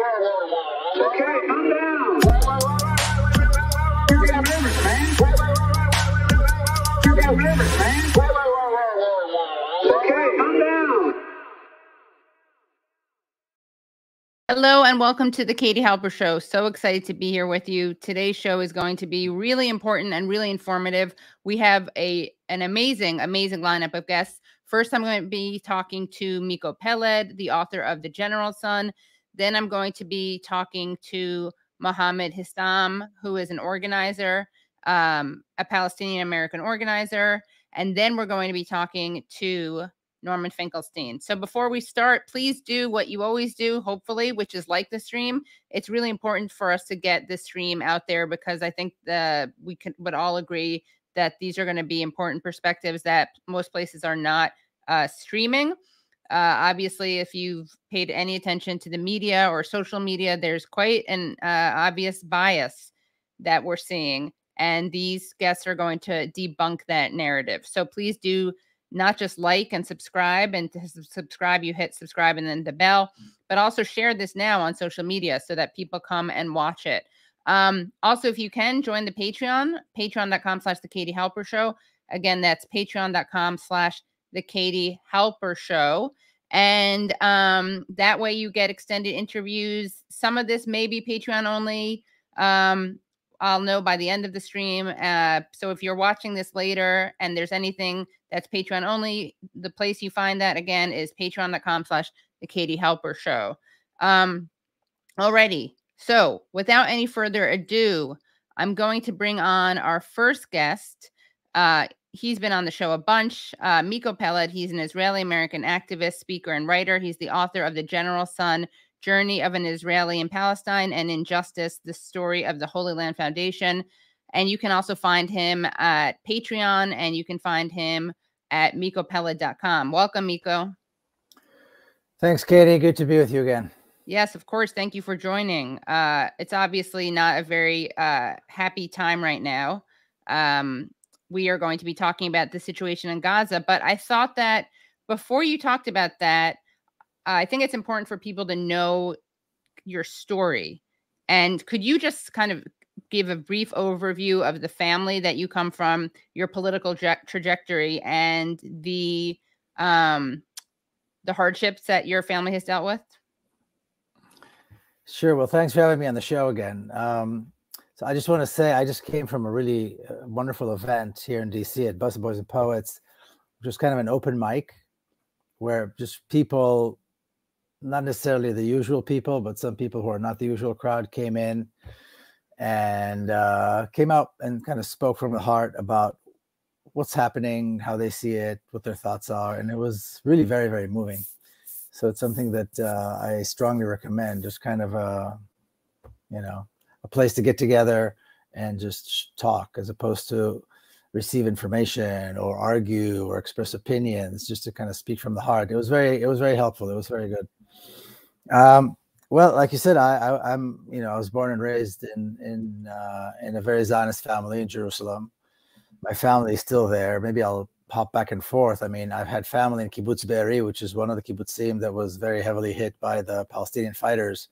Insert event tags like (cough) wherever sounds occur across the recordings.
Okay, down. Okay, calm down. Hello and welcome to the Katie Halper Show. So excited to be here with you. Today's show is going to be really important and really informative. We have a an amazing, amazing lineup of guests. First, I'm going to be talking to Miko Peled, the author of The General's Son. Then I'm going to be talking to Mohammed Hisam, who is an organizer, um, a Palestinian American organizer. And then we're going to be talking to Norman Finkelstein. So before we start, please do what you always do, hopefully, which is like the stream. It's really important for us to get this stream out there because I think the we can would all agree that these are going to be important perspectives that most places are not uh, streaming. Uh, obviously, if you've paid any attention to the media or social media, there's quite an uh, obvious bias that we're seeing. And these guests are going to debunk that narrative. So please do not just like and subscribe. And to subscribe, you hit subscribe and then the bell, but also share this now on social media so that people come and watch it. Um, also, if you can join the Patreon, patreon.com slash the Katie Halper Show. Again, that's patreon.com slash the Katie Halper Show. And um, that way you get extended interviews. Some of this may be Patreon only. Um, I'll know by the end of the stream. Uh, so if you're watching this later and there's anything that's Patreon only, the place you find that again is patreon.com slash the Katie Halper Show. Um, alrighty. So without any further ado, I'm going to bring on our first guest. Uh, he's been on the show a bunch. Uh, Miko Peled, he's an Israeli American activist, speaker, and writer. He's the author of The General's Son Journey of an Israeli in Palestine and Injustice, the story of the Holy Land Foundation. And you can also find him at Patreon and you can find him at mikopeled.com. Welcome, Miko. Thanks, Katie. Good to be with you again. Yes, of course. Thank you for joining. Uh, it's obviously not a very uh, happy time right now. Um, we are going to be talking about the situation in Gaza. But I thought that before you talked about that, uh, I think it's important for people to know your story. And could you just kind of give a brief overview of the family that you come from, your political trajectory, and the um, the hardships that your family has dealt with? Sure. Well, thanks for having me on the show again. Um, so I just want to say I just came from a really uh, wonderful event here in DC at Busboys and Poets, which was kind of an open mic where just people, not necessarily the usual people, but some people who are not the usual crowd came in and uh, came out and kind of spoke from the heart about what's happening, how they see it, what their thoughts are. And it was really very, very moving. So it's something that uh, I strongly recommend, just kind of a, you know, a place to get together and just talk as opposed to receive information or argue or express opinions just to kind of speak from the heart. It was very it was very helpful. It was very good. Um, well like you said I, I am you know i was born and raised in in uh, in a very zionist family in jerusalem. My family is still there. Maybe i'll pop back and forth. I mean i've had family in kibbutz be'eri which is one of the kibbutzim that was very heavily hit by the palestinian fighters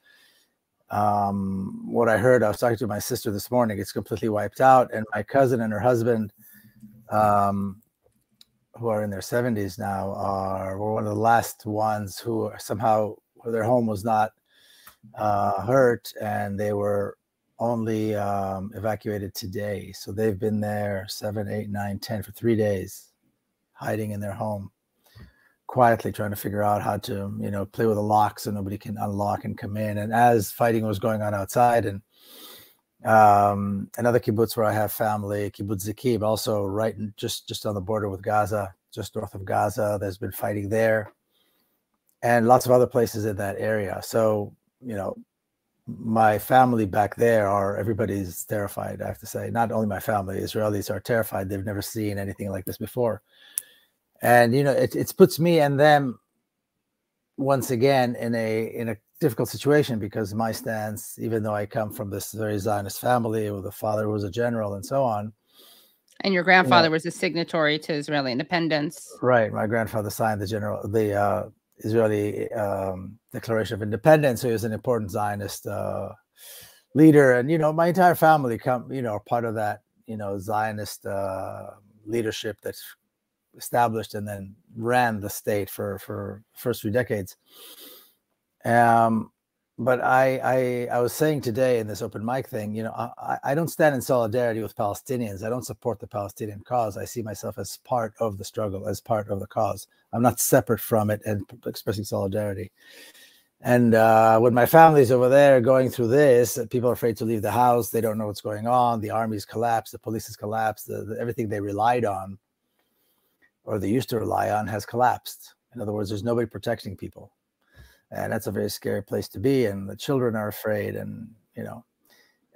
um, what I heard, I was talking to my sister this morning, it's completely wiped out. And my cousin and her husband, um, who are in their 70s now, are were one of the last ones who somehow their home was not uh, hurt and they were only um, evacuated today. So they've been there seven, eight, nine, ten for three days, hiding in their home quietly trying to figure out how to you know play with the lock so nobody can unlock and come in. And as fighting was going on outside and um, another kibbutz where i have family kibbutz zikim also right in, just just on the border with gaza just north of gaza there's been fighting there and lots of other places in that area. So you know my family back there are everybody's terrified i have to say. Not only my family israelis are terrified. They've never seen anything like this before and you know it, it puts me and them once again in a in a difficult situation because my stance even though i come from this very zionist family with a father who was a general and so on and your grandfather you know, was a signatory to israeli independence. Right. My grandfather signed the general the uh Israeli um, Declaration of Independence. So he was an important Zionist uh, leader, and you know, my entire family come, you know, are part of that, you know, Zionist uh, leadership that's established and then ran the state for for first few decades. Um, but I, I I was saying today in this open mic thing, you know, I, I don't stand in solidarity with Palestinians. I don't support the Palestinian cause. I see myself as part of the struggle, as part of the cause. I'm not separate from it and expressing solidarity. And uh, when my family's over there going through this, people are afraid to leave the house. They don't know what's going on. The army's collapsed. The police has collapsed. The, the, everything they relied on, or they used to rely on, has collapsed. In other words, there's nobody protecting people and that's a very scary place to be and the children are afraid and you know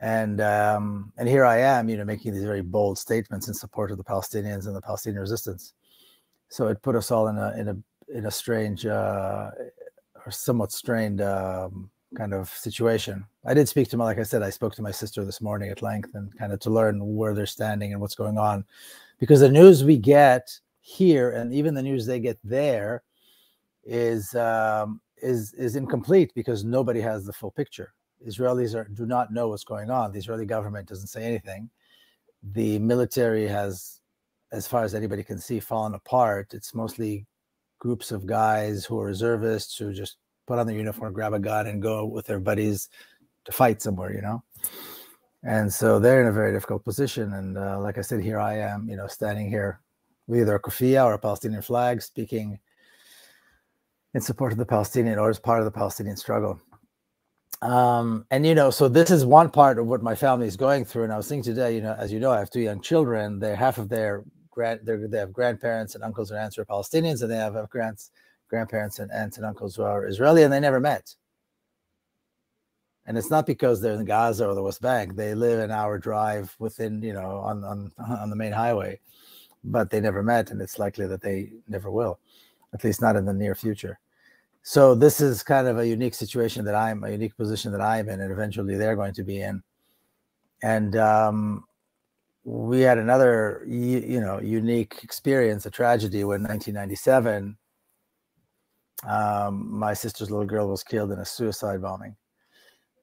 and um, and here I am, you know, making these very bold statements in support of the Palestinians and the Palestinian resistance. So it put us all in a in a in a strange uh, or somewhat strained um, kind of situation. I did speak to my, like I said, I spoke to my sister this morning at length and kind of to learn where they're standing and what's going on, because the news we get here and even the news they get there is um, is is incomplete because nobody has the full picture. Israelis are, do not know what's going on. The Israeli government doesn't say anything. The military has, as far as anybody can see, fallen apart. It's mostly groups of guys who are reservists who just put on their uniform, grab a gun, and go with their buddies to fight somewhere, you know. And so they're in a very difficult position. And uh, like I said, here I am, you know, standing here with either a kufiyah or a Palestinian flag, speaking in support of the Palestinian or as part of the Palestinian struggle. Um, and you know, so this is one part of what my family is going through. And I was thinking today, you know, as you know, I have two young children. They're half of their grand, they have grandparents and uncles and aunts who are Palestinians, and they have grants, grandparents and aunts and uncles who are Israeli, and they never met. And it's not because they're in Gaza or the West Bank. They live an hour drive within, you know, on on on the main highway, but they never met, and it's likely that they never will at least not in the near future. So this is kind of a unique situation that I'm a unique position that I'm in, and eventually they're going to be in. And um, we had another, you know, unique experience, a tragedy when 1997, um, my sister's little girl was killed in a suicide bombing,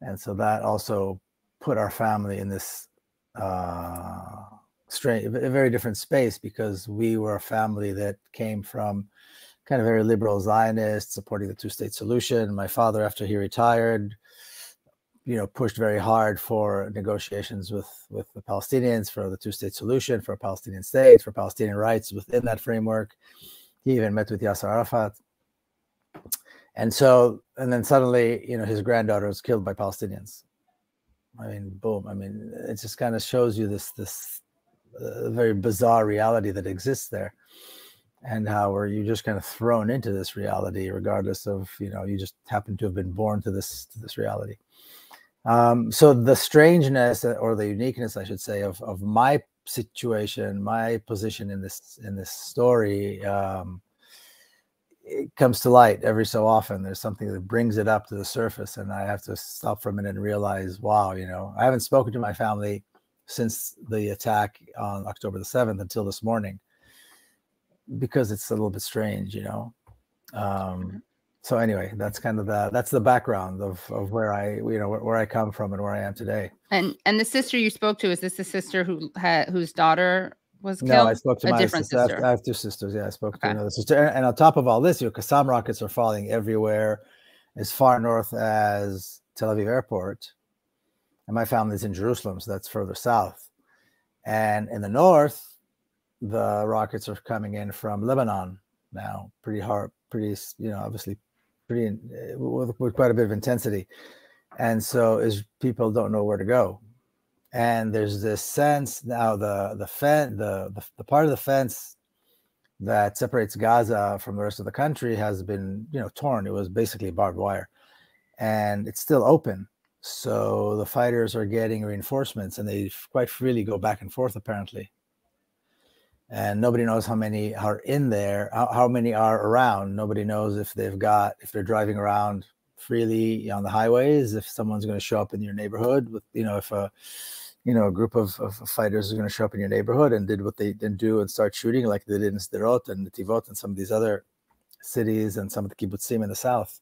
and so that also put our family in this uh, strange, a very different space because we were a family that came from kind of very liberal Zionist, supporting the two-state solution. My father, after he retired, you know, pushed very hard for negotiations with with the Palestinians for the two-state solution, for Palestinian state, for Palestinian rights within that framework. He even met with Yasser Arafat. And so, and then suddenly, you know, his granddaughter was killed by Palestinians. I mean, boom. I mean, it just kind of shows you this this uh, very bizarre reality that exists there and how are you just kind of thrown into this reality regardless of you know you just happen to have been born to this to this reality. Um, so the strangeness uh, or the uniqueness i should say of of my situation my position in this in this story um, it comes to light every so often. There's something that brings it up to the surface and i have to stop for a minute and realize wow you know i haven't spoken to my family since the attack on october the 7th until this morning because it's a little bit strange, you know. Um, mm-hmm. so anyway, that's kind of the that's the background of of where I you know where, where, I come from and where I am today. And and the sister you spoke to is this the sister who had whose daughter was killed? No, I spoke to a my different sister. sister. I, have, I have two sisters. Yeah, I spoke okay. to another sister. And, and, on top of all this, you know, Qassam rockets are falling everywhere, as far north as Tel Aviv Airport, and my family's in Jerusalem, so that's further south. And in the north, the rockets are coming in from Lebanon now, pretty hard, pretty, you know, obviously pretty eh, with, with quite a bit of intensity. And so is people don't know where to go. And there's this sense now the the fence the, the the part of the fence that separates Gaza from the rest of the country has been you know torn. It was basically barbed wire, and it's still open. So the fighters are getting reinforcements, and they quite freely go back and forth apparently and nobody knows how many are in there how, how, many are around nobody knows if they've got if they're driving around freely on the highways if someone's going to show up in your neighborhood with you know if a you know a group of, of fighters is going to show up in your neighborhood and did what they didn't do and start shooting like they did in Sderot and Netivot and some of these other cities and some of the kibbutzim in the south.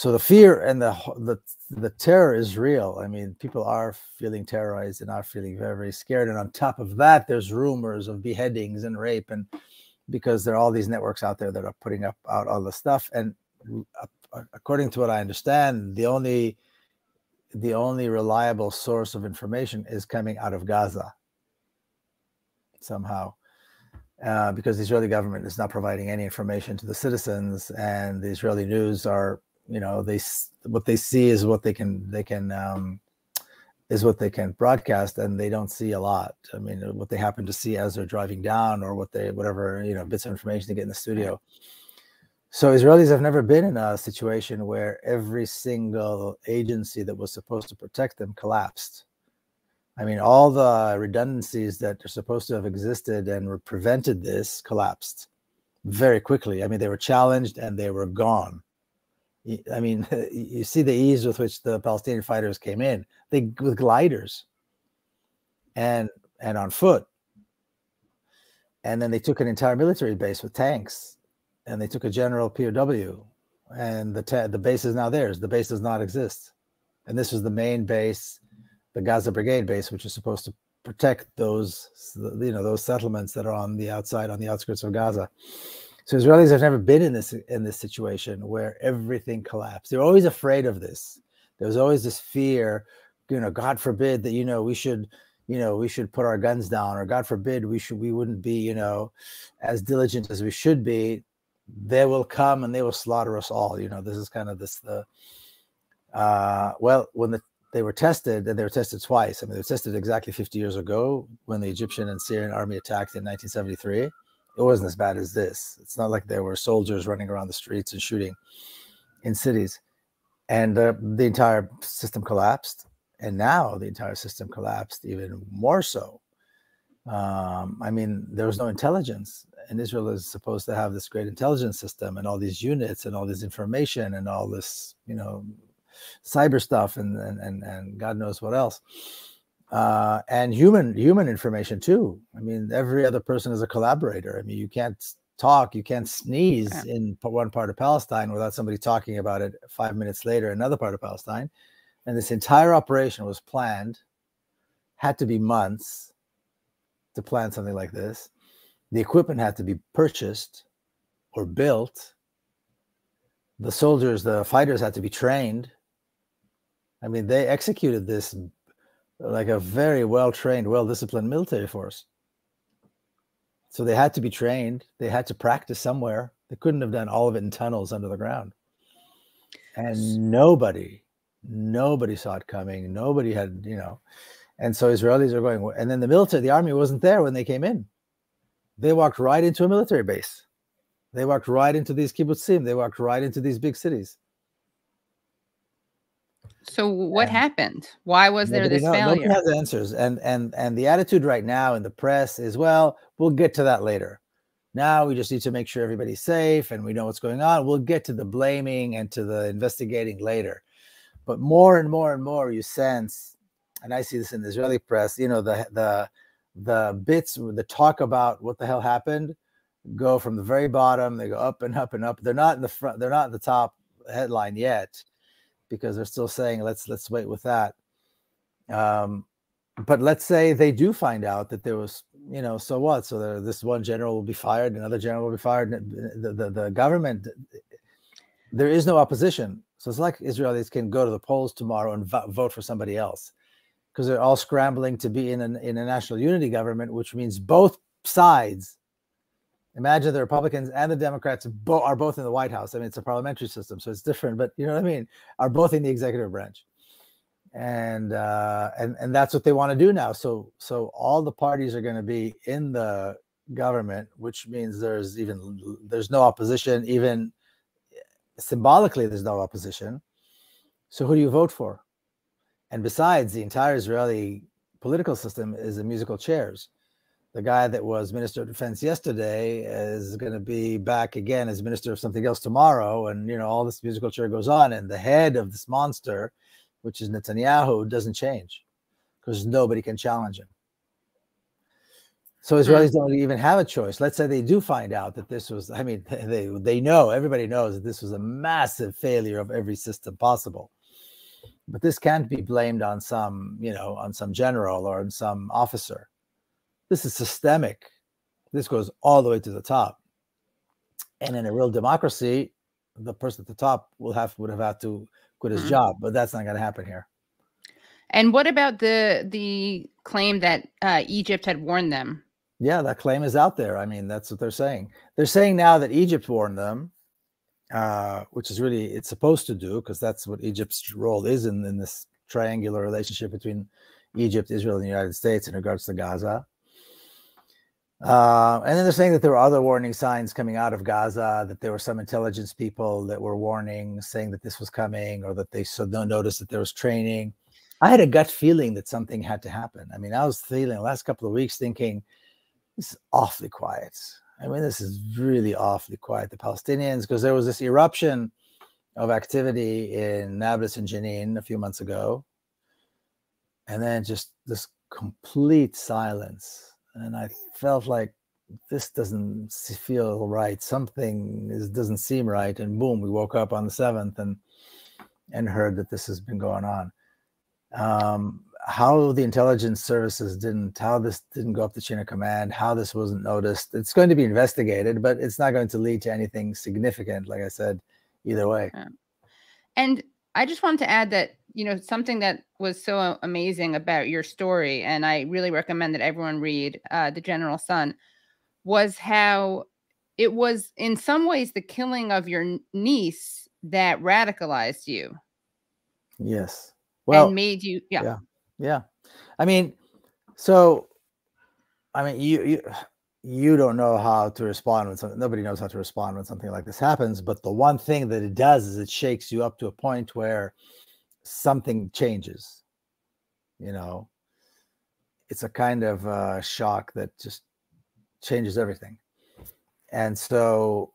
So the fear and the the the terror is real. I mean, people are feeling terrorized and are feeling very very scared. And on top of that, there's rumors of beheadings and rape, and because there are all these networks out there that are putting up out all the stuff. And according to what I understand, the only the only reliable source of information is coming out of Gaza somehow. Uh, because the Israeli government is not providing any information to the citizens, and the Israeli news are, you know, they what they see is what they can they can um, is what they can broadcast, and they don't see a lot. I mean, what they happen to see as they're driving down, or what they whatever you know bits of information they get in the studio. So Israelis have never been in a situation where every single agency that was supposed to protect them collapsed. I mean, all the redundancies that are supposed to have existed and prevented this collapsed very quickly. I mean, they were challenged and they were gone. I mean, (laughs) you see the ease with which the Palestinian fighters came in. They with gliders and and on foot. And then they took an entire military base with tanks, and they took a general POW, and the the base is now theirs. The base does not exist, and this was the main base the Gaza Brigade base, which is supposed to protect those, you know, those settlements that are on the outside, on the outskirts of Gaza. So Israelis have never been in this in this situation where everything collapsed. They're always afraid of this. There's always this fear, you know, God forbid that you know we should, you know, we should put our guns down, or God forbid we should we wouldn't be, you know, as diligent as we should be. They will come and they will slaughter us all. You know, this is kind of this the uh, well when the they were tested and they were tested twice. I mean, they were tested exactly 50 years ago when the Egyptian and Syrian army attacked in 1973. It wasn't as bad as this. It's not like there were soldiers running around the streets and shooting in cities. And uh, the entire system collapsed. And now the entire system collapsed even more so. Um, I mean, there was no intelligence. And Israel is supposed to have this great intelligence system and all these units and all this information and all this, you know, cyber stuff and and and, and God knows what else. Uh, and human human information too. I mean, every other person is a collaborator. I mean, you can't talk, you can't sneeze yeah. in one part of Palestine without somebody talking about it five minutes later, in another part of Palestine. And this entire operation was planned, had to be months to plan something like this. The equipment had to be purchased or built. The soldiers, the fighters had to be trained. I mean, they executed this like a very well trained, well disciplined military force. So they had to be trained. They had to practice somewhere. They couldn't have done all of it in tunnels under the ground. And nobody, nobody saw it coming. Nobody had, you know. And so Israelis are going, and then the military, the army wasn't there when they came in. They walked right into a military base. They walked right into these kibbutzim. They walked right into these big cities. So what and happened? Why was there this failure? Nobody has answers, and and and the attitude right now in the press is, well, we'll get to that later. Now we just need to make sure everybody's safe and we know what's going on. We'll get to the blaming and to the investigating later. But more and more and more, you sense, and I see this in the Israeli press. You know, the the the bits, the talk about what the hell happened, go from the very bottom. They go up and up and up. They're not in the front. They're not in the top headline yet because they're still saying let's let's wait with that. Um, but let's say they do find out that there was, you know, so what? So there, this one general will be fired, another general will be fired. The, the, the government, there is no opposition. So it's like Israelis can go to the polls tomorrow and vote for somebody else because they're all scrambling to be in, an, in a national unity government, which means both sides Imagine the Republicans and the Democrats bo- are both in the White House. I mean, it's a parliamentary system, so it's different, but you know what I mean? Are both in the executive branch, and uh, and and that's what they want to do now. So so all the parties are going to be in the government, which means there's even there's no opposition, even symbolically there's no opposition. So who do you vote for? And besides, the entire Israeli political system is a musical chairs the guy that was Minister of Defense yesterday is going to be back again as Minister of something else tomorrow. And, you know, all this musical chair goes on. And the head of this monster, which is Netanyahu, doesn't change because nobody can challenge him. So hmm. Israelis don't even have a choice. Let's say they do find out that this was, I mean, (laughs) they they know, everybody knows that this was a massive failure of every system possible. But this can't be blamed on some, you know, on some general or on some officer. This is systemic. This goes all the way to the top. And in a real democracy, the person at the top will have would have had to quit his Mhm. job, but that's not going to happen here. And what about the the claim that uh, Egypt had warned them? Yeah, that claim is out there. I mean, that's what they're saying. They're saying now that Egypt warned them, uh, which is really it's supposed to do because that's what Egypt's role is in, in this triangular relationship between Egypt, Israel, and the United States in regards to Gaza. Uh, and then they're saying that there were other warning signs coming out of Gaza, that there were some intelligence people that were warning, saying that this was coming, or that they saw no notice that there was training. I had a gut feeling that something had to happen. I mean, I was feeling the last couple of weeks thinking, this is awfully quiet. I mean, this is really awfully quiet. The Palestinians, because there was this eruption of activity in Nablus and Jenin a few months ago, and then just this complete silence. And I felt like this doesn't feel right. Something is, doesn't seem right. And boom, we woke up on the seventh and and heard that this has been going on. Um, how the intelligence services didn't, how this didn't go up the chain of command, how this wasn't noticed. It's going to be investigated, but it's not going to lead to anything significant. Like I said, either way. And I just wanted to add that, you know, something that was so amazing about your story, and I really recommend that everyone read uh, The General's Son, was how it was in some ways the killing of your niece that radicalized you Yes. Well, and made you, yeah. yeah. Yeah. I mean, so I mean you you you don't know how to respond when something nobody knows how to respond when something like this happens, but the one thing that it does is it shakes you up to a point where something changes. You know, it's a kind of uh, shock that just changes everything. And so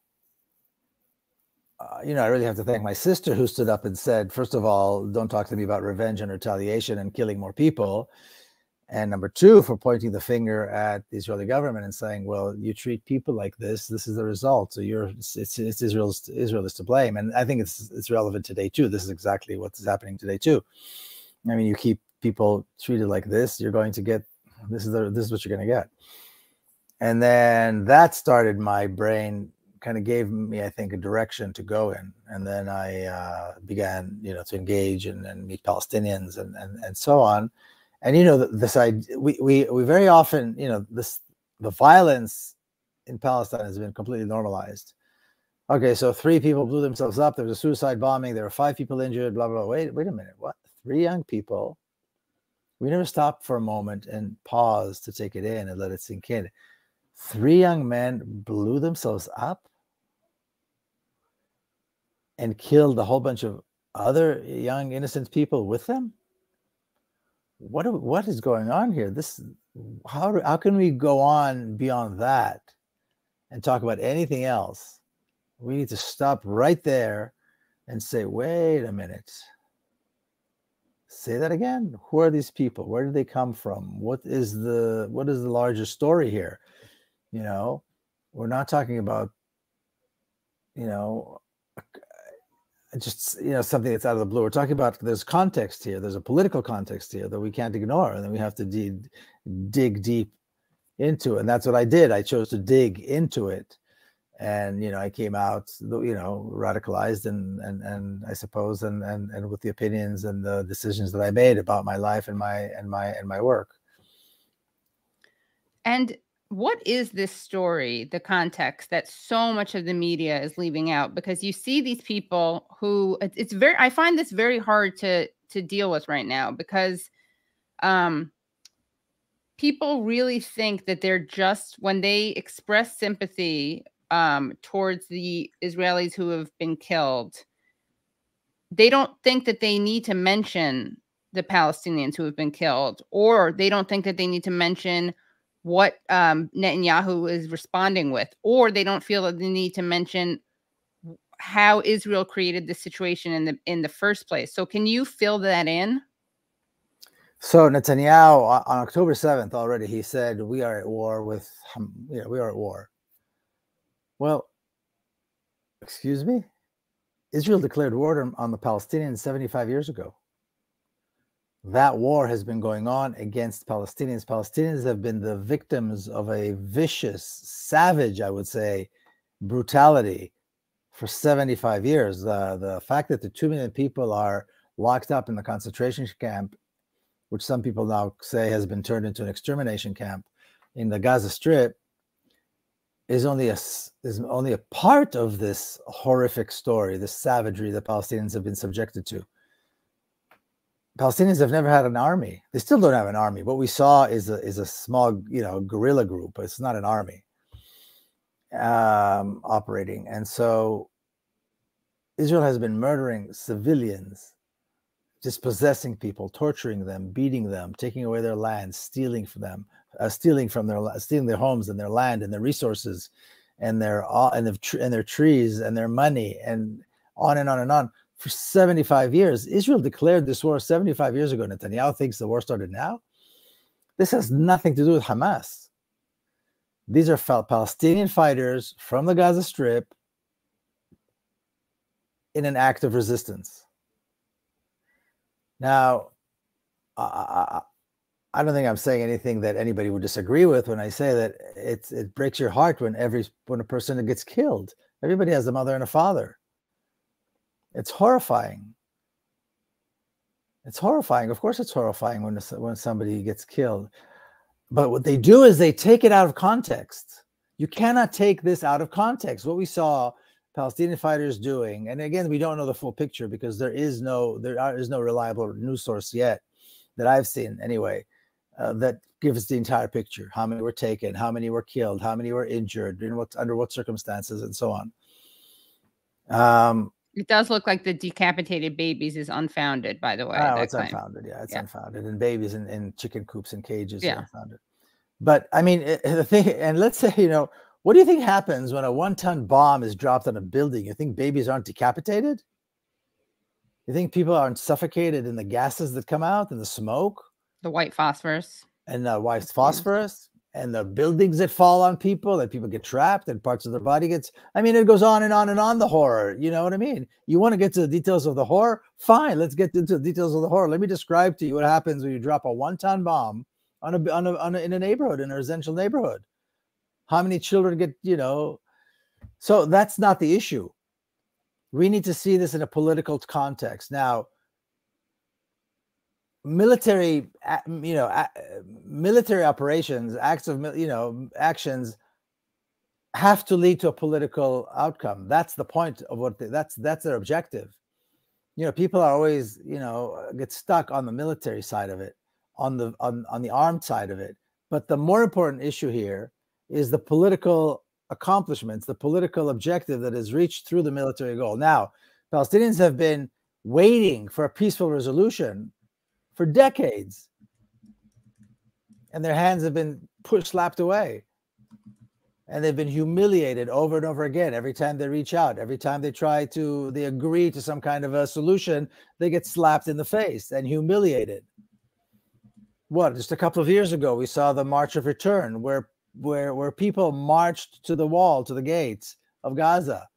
uh, you know, I really have to thank my sister who stood up and said, first of all, don't talk to me about revenge and retaliation and killing more people. And number two, for pointing the finger at the Israeli government and saying, well, you treat people like this, this is the result. So you're it's it's, it's Israel's Israel is to blame. And I think it's it's relevant today too. This is exactly what's happening today too. I mean, you keep people treated like this, you're going to get this is the this is what you're going to get. And then that started my brain kind of gave me, I think, a direction to go in. And then I uh, began, you know, to engage and, and meet Palestinians and, and and so on. And you know, this I we we we very often, you know, this the violence in Palestine has been completely normalized. Okay, so three people blew themselves up. There was a suicide bombing. There were five people injured. Blah blah. blah. Wait, wait a minute. What? Three young people. We never stopped for a moment and paused to take it in and let it sink in. Three young men blew themselves up and killed a whole bunch of other young innocent people with them what do, what is going on here? This how do, how can we go on beyond that and talk about anything else? We need to stop right there and say wait a minute. Say that again. Who are these people? Where do they come from? What is the what is the larger story here? You know we're not talking about you know just you know something that's out of the blue. We're talking about there's context here. There's a political context here that we can't ignore and then we have to de- dig deep into it and that's what i did. I chose to dig into it. And you know i came out you know radicalized and and and i suppose and and, and with the opinions and the decisions that i made about my life and my and my and my work. And what is this story, the context that so much of the media is leaving out? Because you see these people who it's very I find this very hard to to deal with right now because um people really think that they're just when they express sympathy um towards the Israelis who have been killed, they don't think that they need to mention the Palestinians who have been killed, or they don't think that they need to mention what um, Netanyahu is responding with, or they don't feel the need to mention how Israel created the situation in the in the first place. So, can you fill that in? So Netanyahu on October 7th already he said we are at war with know, we are at war. Well, excuse me? Israel declared war on- on the Palestinians 75 years ago. That war has been going on against Palestinians. Palestinians have been the victims of a vicious, savage, I would say, brutality for 75 years. The, the fact that the 2 million people are locked up in the concentration camp which some people now say has been turned into an extermination camp in the Gaza Strip, is only a is only a part of this horrific story, this savagery that Palestinians have been subjected to. Palestinians have never had an army. They still don't have an army. What we saw is a is a small, you know, guerrilla group. It's not an army um, operating, and so Israel has been murdering civilians dispossessing people, torturing them, beating them, taking away their land, stealing from them, uh, stealing from their stealing their homes and their land and their resources, and their all and their and their trees and their money and on and on and on for 75 years. Israel declared this war 75 years ago. Netanyahu thinks the war started now. This has nothing to do with Hamas. These are Palestinian fighters from the Gaza Strip in an act of resistance. Now, I, I, don't think I'm saying anything that anybody would disagree with when I say that it's it breaks your heart when every when a person gets killed. Everybody has a mother and a father. It's horrifying. It's horrifying. Of course, it's horrifying when when somebody gets killed. But what they do is they take it out of context. You cannot take this out of context. What we saw Palestinian fighters doing, and again, we don't know the full picture because there is no there are- is no reliable news source yet that I've seen anyway uh, that gives the entire picture. How many were taken? How many were killed? How many were injured? In what under what circumstances, and so on. Um, It does look like the decapitated babies is unfounded, by the way. Oh, it's claim. unfounded. Yeah, it's Yeah. unfounded. And babies in, in chicken coops and cages. are Yeah. Unfounded. But I mean, it- the thing, and let's say, you know, what do you think happens when a one ton bomb is dropped on a building? You think babies aren't decapitated? You think people aren't suffocated in the gases that come out and the smoke The white phosphorus. and the white phosphorus and the buildings that fall on people that people get trapped and parts of their body gets i mean it goes on and on and on the horror you know what i mean? You want to get to the details of the horror? Fine let's get into the details of the horror. Let me describe to you what happens when you drop a one-ton bomb on a, on a, on a in a neighborhood in a residential neighborhood. How many children get you know? So that's not the issue. We need to see this in a political context. Now military you know military operations acts of you know actions have to lead to a political outcome. That's the point of what they, that's that's their objective. You know people are always you know get stuck on the military side of it on the on, on the armed side of it. But the more important issue here is the political accomplishments the political objective that is reached through the military goal. Now palestinians have been waiting for a peaceful resolution for decades. And their hands have been pushed slapped away. And they've been humiliated over and over again. Every time they reach out every time they try to they agree to some kind of a solution they get slapped in the face and humiliated. What just a couple of years ago we saw the march of return where where where people marched to the wall to the gates of gaza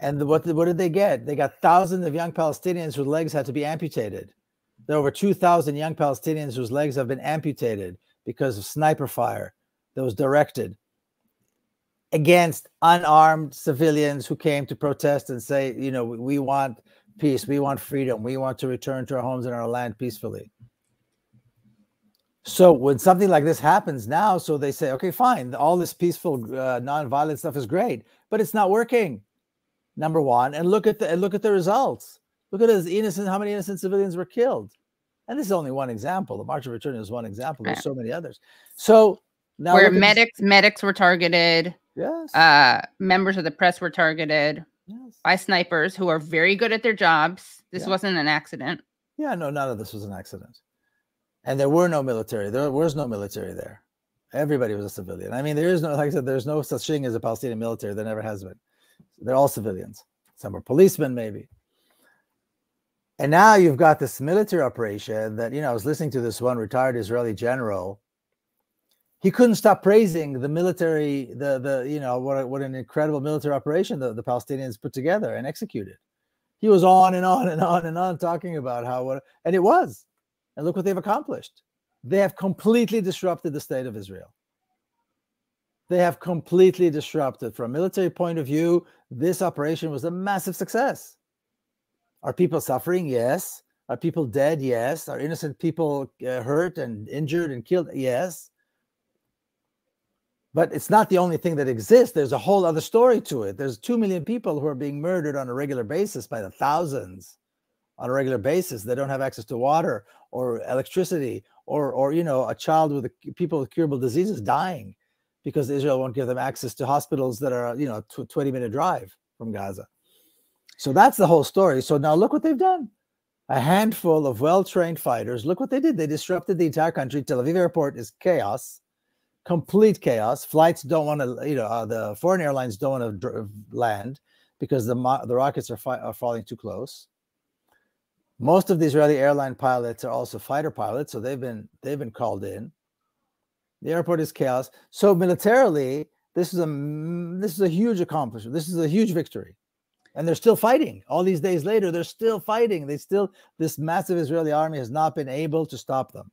and the, what, did- what did they get? They got thousands of young Palestinians whose legs had to be amputated. There are over 2,000 young Palestinians whose legs have been amputated because of sniper fire that was directed against unarmed civilians who came to protest and say, you know, we, we want peace, we want freedom, we want to return to our homes and our land peacefully. So when something like this happens now, so they say, okay, fine, all this peaceful, uh, nonviolent stuff is great, but it's not working number one, and look at the look at the results. Look at his innocent, how many innocent civilians were killed. And this is only one example. The March of Return is one example. There's so many others. So now where at this- medics medics were targeted, Yes. uh, members of the press were targeted yes. by snipers who are very good at their jobs. This Yeah. wasn't an accident. Yeah, no, none of this was an accident. And there were no military. There was no military there. Everybody was a civilian. I mean, there is no, like I said, there's no such thing as a Palestinian military. There never has been. They're all civilians. Some are policemen, maybe. And now you've got this military operation that, you know, I was listening to this one retired Israeli general. He couldn't stop praising the military, the, the you know, what, what an incredible military operation the, the Palestinians put together and executed. He was on and on and on and on talking about how, what, and it was. And look what they've accomplished. They have completely disrupted the state of Israel. They have completely disrupted. From a military point of view, this operation was a massive success. Are people suffering? Yes. Are people dead? Yes. Are innocent people uh, hurt and injured and killed? Yes. But it's not the only thing that exists. There's a whole other story to it. There's 2 million people who are being murdered on a regular basis by the thousands on a regular basis. They don't have access to water or electricity or, or you know, a child with a, people with curable diseases dying because Israel won't give them access to hospitals that are, you know, a 20 minute drive from Gaza. So that's the whole story. So now look what they've done. A handful of well-trained fighters. Look what they did. They disrupted the entire country. Tel Aviv airport is chaos, complete chaos. Flights don't want to, you know, uh, the foreign airlines don't want to land because the the rockets are, are falling too close. Most of the Israeli airline pilots are also fighter pilots, so they've been they've been called in. The airport is chaos. So militarily, this is a this is a huge accomplishment. This is a huge victory. And they're still fighting. All these days later they're still fighting. They still this massive israeli army has not been able to stop them.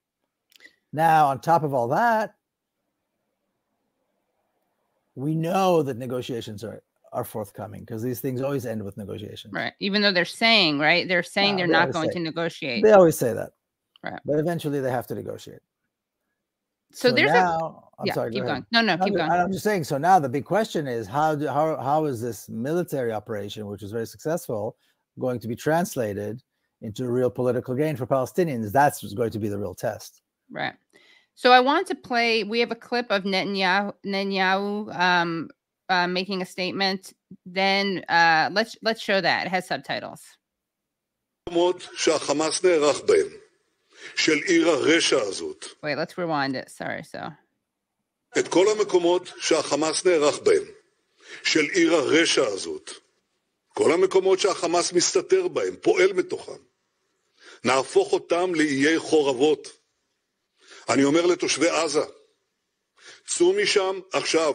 Now on top of all that we know that negotiations are are forthcoming because these things always end with negotiations. Right. Even though they're saying right? They're saying no, they're they not going say, to negotiate. They always say that. Right. But eventually they have to negotiate so, so there's now, a I'm yeah, sorry, keep go going. No, no, keep I'm, going. I'm just saying. So now the big question is how do, how how is this military operation, which was very successful, going to be translated into a real political gain for Palestinians? That's going to be the real test. Right. So I want to play. We have a clip of Netanyahu, Netanyahu um, uh, making a statement. Then uh, let's let's show that. It has subtitles. של עיר הרשע הזאת. Wait, let's rewind it. Sorry, so. את כל המקומות שהחמאס נערך בהם, של עיר הרשע הזאת, כל המקומות שהחמאס מסתתר בהם, פועל מתוכם, נהפוך אותם לאיי חורבות. אני אומר לתושבי עזה, צאו משם עכשיו,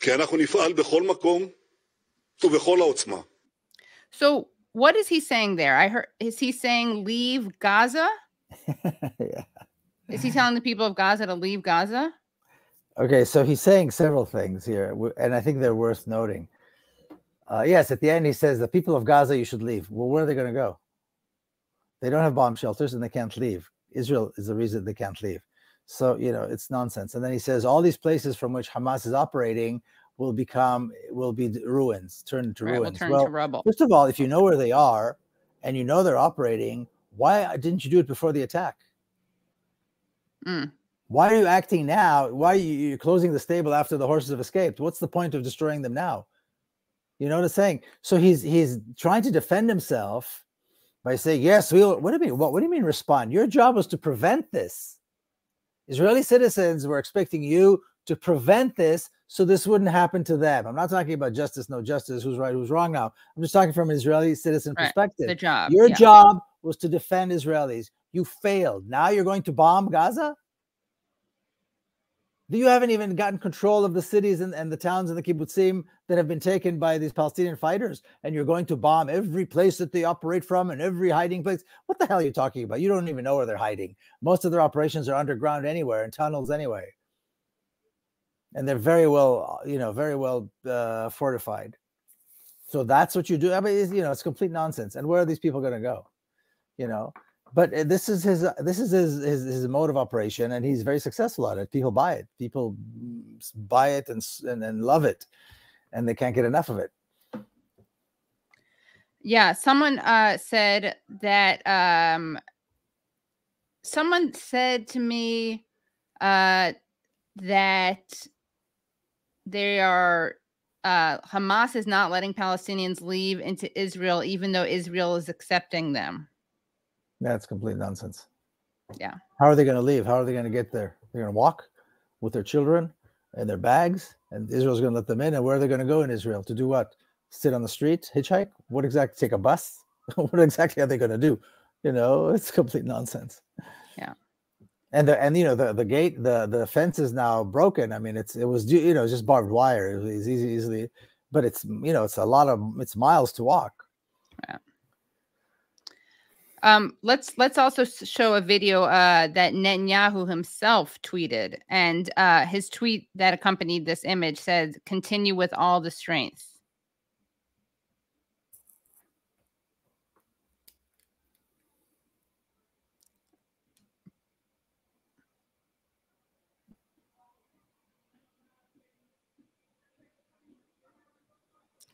כי אנחנו נפעל בכל מקום ובכל העוצמה. So what is he saying there? I heard is he saying leave Gaza? (laughs) yeah. Is he telling the people of Gaza to leave Gaza? Okay, so he's saying several things here, and I think they're worth noting. Uh, yes, at the end he says the people of Gaza you should leave. Well, where are they going to go? They don't have bomb shelters and they can't leave. Israel is the reason they can't leave. So you know it's nonsense. And then he says all these places from which Hamas is operating will become will be ruins, turn into right, ruins. Turn well, to rubble. First of all, if you know where they are and you know they're operating, why didn't you do it before the attack? Mm. Why are you acting now? Why are you are closing the stable after the horses have escaped? What's the point of destroying them now? You know what I'm saying? So he's he's trying to defend himself by saying, "Yes, we'll." What do you mean? What, what do you mean respond? Your job was to prevent this. Israeli citizens were expecting you to prevent this so this wouldn't happen to them. I'm not talking about justice, no justice, who's right, who's wrong now. I'm just talking from an Israeli citizen right. perspective. The job. Your yeah. job was to defend Israelis. You failed. Now you're going to bomb Gaza? Do you haven't even gotten control of the cities and, and the towns and the kibbutzim that have been taken by these Palestinian fighters, and you're going to bomb every place that they operate from and every hiding place. What the hell are you talking about? You don't even know where they're hiding. Most of their operations are underground anywhere in tunnels anyway and they're very well, you know, very well uh, fortified. So that's what you do. I mean, you know, it's complete nonsense. And where are these people going to go? You know, but uh, this is his uh, this is his, his his mode of operation, and he's very successful at it. People buy it. People buy it and and, and love it, and they can't get enough of it. Yeah, someone uh, said that. Um, someone said to me uh, that they are uh, Hamas is not letting Palestinians leave into Israel, even though Israel is accepting them. That's complete nonsense. Yeah. How are they going to leave? How are they going to get there? They're going to walk with their children and their bags, and Israel's going to let them in. And where are they going to go in Israel to do what? Sit on the street, hitchhike? What exactly? Take a bus? (laughs) what exactly are they going to do? You know, it's complete nonsense. Yeah. And the and you know the the gate the the fence is now broken. I mean, it's it was you know just barbed wire. It was easy easily, but it's you know it's a lot of it's miles to walk. Um, let's let's also show a video uh, that Netanyahu himself tweeted, and uh, his tweet that accompanied this image said, "Continue with all the strength."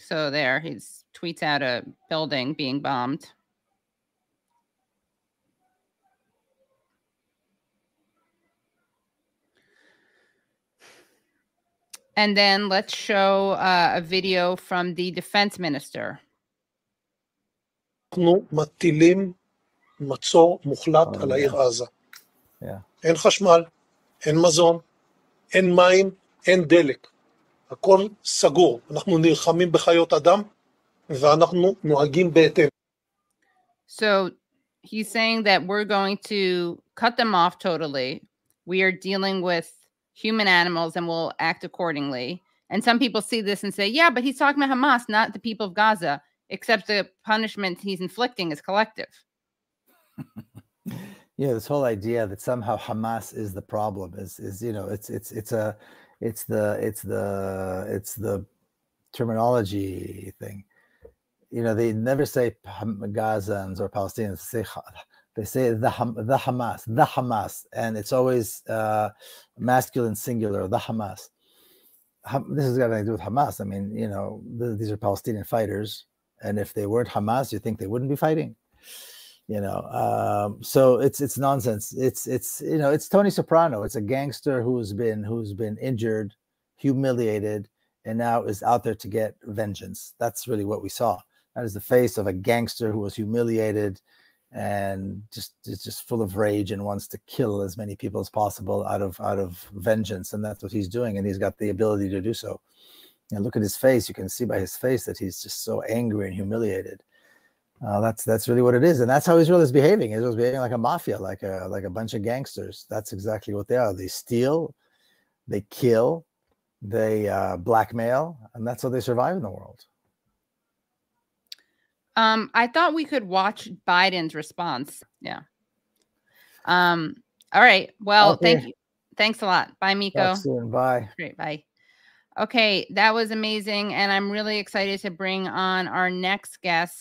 So there, he tweets out a building being bombed. And then let's show uh, a video from the defense minister. אנחנו מטילים מצור מוחלט Oh, על yeah. העיר עזה. Yeah. אין חשמל, אין מזון, אין מים, אין דלק. הכל סגור. אנחנו נלחמים בחיות אדם ואנחנו נוהגים בהתאם. So he's saying that we're going to cut them off totally. We are dealing with human animals and we'll act accordingly. And some people see this and say, yeah, but he's talking about Hamas, not the people of Gaza, except the punishment he's inflicting is collective. (laughs) you know this whole idea that somehow Hamas is the problem is is you know it's it's it's a it's the it's the it's the terminology thing. You know they never say Gazans or Palestinians. They say they say the the Hamas the Hamas, and it's always uh, masculine singular the Hamas. This has got nothing to do with Hamas. I mean, you know, th- these are Palestinian fighters, and if they weren't Hamas, you think they wouldn't be fighting you know um so it's it's nonsense. It's it's you know it's tony soprano. It's a gangster who's been who's been injured humiliated and now is out there to get vengeance. That's really what we saw. That is the face of a gangster who was humiliated and just is just full of rage and wants to kill as many people as possible out of out of vengeance. And that's what he's doing and he's got the ability to do so. And look at his face. You can see by his face that he's just so angry and humiliated uh, that's that's really what it is, and that's how Israel is behaving. Israel is behaving like a mafia, like a like a bunch of gangsters. That's exactly what they are. They steal, they kill, they uh, blackmail, and that's how they survive in the world. Um, I thought we could watch Biden's response. Yeah. Um, all right. Well, thank you. Thanks a lot. Bye, Miko. Bye. Great. Bye. Okay, that was amazing. And I'm really excited to bring on our next guest.